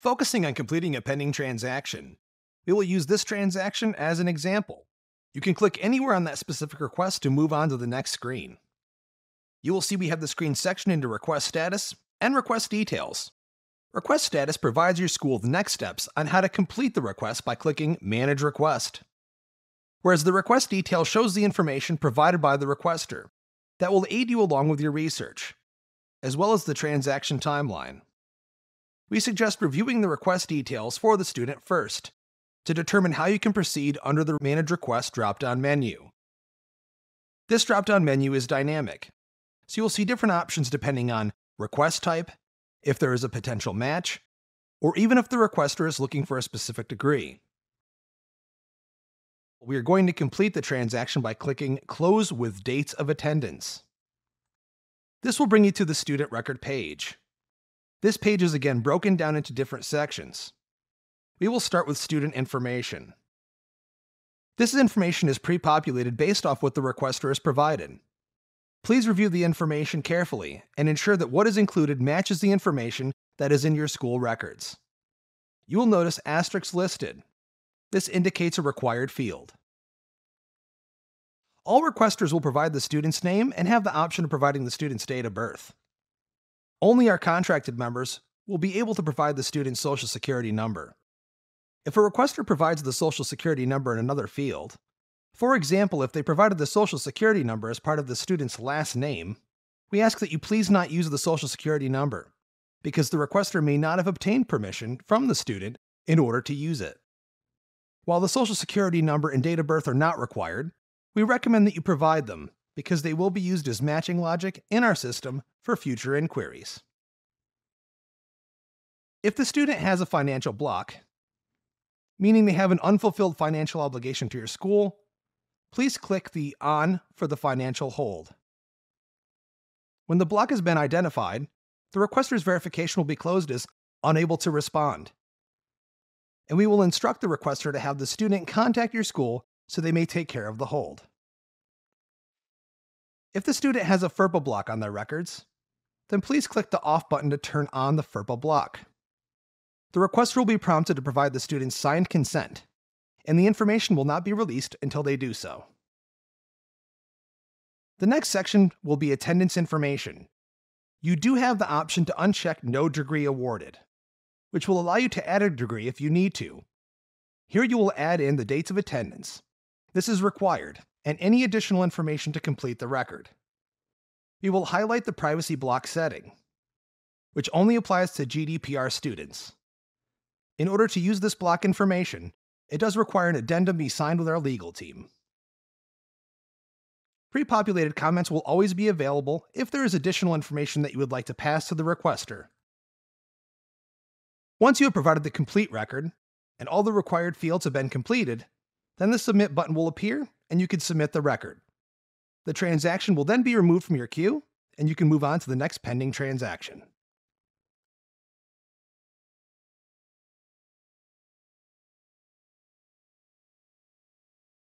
Focusing on completing a pending transaction, we will use this transaction as an example. You can click anywhere on that specific request to move on to the next screen. You will see we have the screen sectioned into Request Status and Request Details. Request Status provides your school the next steps on how to complete the request by clicking Manage Request. Whereas the request detail shows the information provided by the requester that will aid you along with your research, as well as the transaction timeline. We suggest reviewing the request details for the student first to determine how you can proceed under the Manage Request drop-down menu. This drop-down menu is dynamic, so you'll see different options depending on request type, if there is a potential match, or even if the requester is looking for a specific degree. We are going to complete the transaction by clicking Close with Dates of Attendance. This will bring you to the student record page. This page is again broken down into different sections. We will start with student information. This information is pre-populated based off what the requester has provided. Please review the information carefully and ensure that what is included matches the information that is in your school records. You will notice asterisks listed. This indicates a required field. All requesters will provide the student's name and have the option of providing the student's date of birth. Only our contracted members will be able to provide the student's social security number. If a requester provides the social security number in another field, for example, if they provided the social security number as part of the student's last name, we ask that you please not use the social security number, because the requester may not have obtained permission from the student in order to use it. While the social security number and date of birth are not required, we recommend that you provide them because they will be used as matching logic in our system for future inquiries. If the student has a financial block, meaning they have an unfulfilled financial obligation to your school please click the On for the financial hold. When the block has been identified, the requester's verification will be closed as unable to respond. And we will instruct the requester to have the student contact your school so they may take care of the hold. If the student has a FERPA block on their records, then please click the Off button to turn on the FERPA block. The requester will be prompted to provide the student's signed consent and the information will not be released until they do so. The next section will be attendance information. You do have the option to uncheck No Degree Awarded, which will allow you to add a degree if you need to. Here you will add in the dates of attendance. This is required, and any additional information to complete the record. We will highlight the privacy block setting, which only applies to GDPR students. In order to use this block information, it does require an addendum be signed with our legal team. Pre-populated comments will always be available if there is additional information that you would like to pass to the requester. Once you have provided the complete record, and all the required fields have been completed, then the Submit button will appear and you can submit the record. The transaction will then be removed from your queue, and you can move on to the next pending transaction.